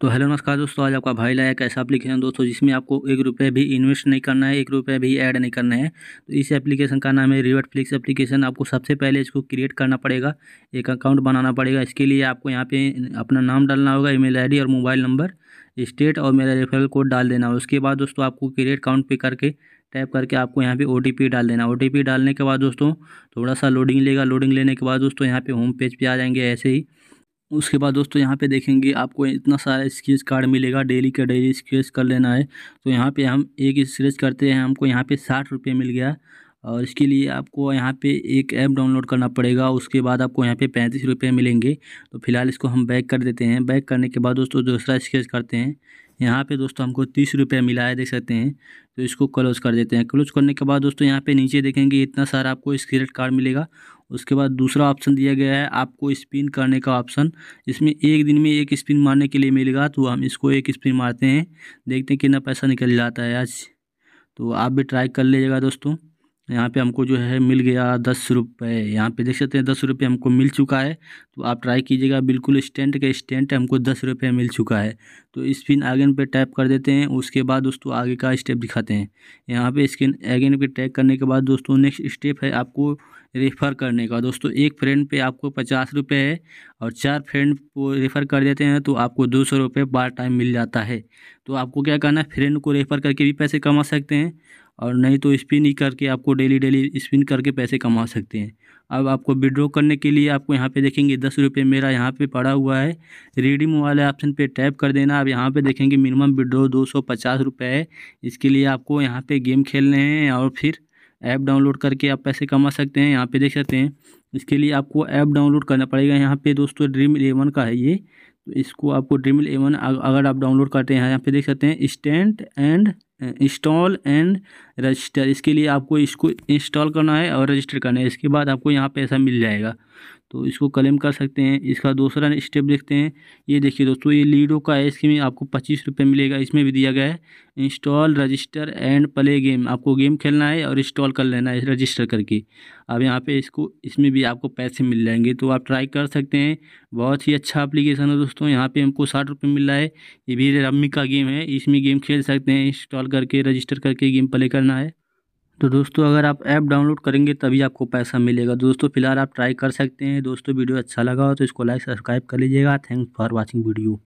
तो हेलो नमस्कार दोस्तों, आज आपका भाई लाया एक ऐसा एप्लीकेशन दोस्तों, जिसमें आपको एक रुपये भी इन्वेस्ट नहीं करना है, एक रुपये भी ऐड नहीं करना है। तो इस एप्लीकेशन का नाम है रिवर्ट फ्लिक्स एप्लीकेशन आपको सबसे पहले इसको क्रिएट करना पड़ेगा, एक अकाउंट बनाना पड़ेगा। इसके लिए आपको यहाँ पे अपना नाम डालना होगा ईमेल आईडी और मोबाइल नंबर स्टेट और मेरा रेफरल कोड डाल देना। उसके बाद दोस्तों, आपको क्रिएट अकाउंट पे करके टैप करके आपको यहाँ पे ओ डाल देना। ओटीपी डालने के बाद दोस्तों, थोड़ा सा लोडिंग लेगा। लोडिंग लेने के बाद दोस्तों, यहाँ पे होम पेज पे आ जाएँगे ऐसे ही। उसके बाद दोस्तों यहाँ पे देखेंगे आपको इतना सारा स्केच कार्ड मिलेगा डेली का डेली स्केच कर लेना है। तो यहाँ पे हम एक स्क्रेच करते हैं, हमको यहाँ पे साठ रुपये मिल गया। और इसके लिए आपको यहाँ पे एक ऐप डाउनलोड करना पड़ेगा, उसके बाद आपको यहाँ पे पैंतीस रुपये मिलेंगे। तो फ़िलहाल इसको हम बैक कर देते हैं। बैक करने के बाद दोस्तों दूसरा स्केच करते हैं। यहाँ पे दोस्तों हमको तीस रुपया मिला है, देख सकते हैं। तो इसको क्लोज कर देते हैं। क्लोज करने के बाद दोस्तों यहाँ पे नीचे देखेंगे इतना सारा आपको स्क्रेट कार्ड मिलेगा। उसके बाद दूसरा ऑप्शन दिया गया है, आपको स्पिन करने का ऑप्शन इसमें एक दिन में एक स्पिन मारने के लिए मिलेगा तो हम इसको एक स्पिन मारते हैं। देखते हैं कितना पैसा निकल जाता है आज। तो आप भी ट्राई कर लीजिएगा दोस्तों। यहाँ पे हमको जो है मिल गया दस रुपये। यहाँ पे देख सकते हैं दस रुपये हमको मिल चुका है। तो आप ट्राई कीजिएगा, बिल्कुल स्टैंड के स्टैंड हमको दस रुपये मिल चुका है। तो स्पिन आगेन पे टैप कर देते हैं, उसके बाद दोस्तों आगे का स्टेप दिखाते हैं। यहाँ पे स्क्रीन आगेन पे टैप करने के बाद दोस्तों नेक्स्ट स्टेप है आपको रेफ़र करने का। दोस्तों एक फ्रेंड पे आपको पचास रुपये है और चार फ्रेंड को रेफ़र कर देते हैं तो आपको दो सौ रुपये पार टाइम मिल जाता है। तो आपको क्या करना है, फ्रेंड को रेफ़र करके भी पैसे कमा सकते हैं और नहीं तो स्पिन ही करके आपको डेली डेली स्पिन करके पैसे कमा सकते हैं। अब आपको विड्रॉ करने के लिए आपको यहाँ पे देखेंगे दस रुपये मेरा यहाँ पे पड़ा हुआ है। रिडीम वाले ऑप्शन पे टैप कर देना। अब यहाँ पे देखेंगे मिनिमम विड्रॉ दो सौ पचास रुपये है। इसके लिए आपको यहाँ पे गेम खेलने हैं और फिर ऐप डाउनलोड करके आप पैसे कमा सकते हैं। यहाँ पे देख सकते हैं। इसके लिए आपको ऐप डाउनलोड करना पड़ेगा। यहाँ पे दोस्तों ड्रीम इलेवन का है ये। तो इसको आपको ड्रीमिल एवन अगर आप डाउनलोड करते हैं, यहाँ पे देख सकते हैं स्टेंट एंड इंस्टॉल एंड रजिस्टर इसके लिए आपको इसको इंस्टॉल करना है और रजिस्टर करना है। इसके बाद आपको यहाँ पे ऐसा मिल जाएगा। तो इसको क्लेम कर सकते हैं। इसका दूसरा स्टेप देखते हैं। ये देखिए दोस्तों, ये लीडो का है इसके में आपको पच्चीस रुपये मिलेगा। इसमें भी दिया गया है। Install register and play game आपको गेम खेलना है और इंस्टॉल कर लेना है रजिस्टर करके। अब यहाँ पे इसको, इसमें भी आपको पैसे मिल जाएँगे। तो आप ट्राई कर सकते हैं। बहुत ही अच्छा अप्लीकेशन है दोस्तों। यहाँ पर हमको साठ रुपये मिल रहा है। ये भी रम्मी का गेम है। इसमें गेम खेल सकते हैं। इंस्टॉल करके रजिस्टर करके गेम प्ले करना है। तो दोस्तों, अगर आप ऐप डाउनलोड करेंगे तभी आपको पैसा मिलेगा। दोस्तों, फ़िलहाल आप ट्राई कर सकते हैं। दोस्तों, वीडियो अच्छा लगा हो तो इसको लाइक, सब्सक्राइब कर लीजिएगा। Thanks for watching video.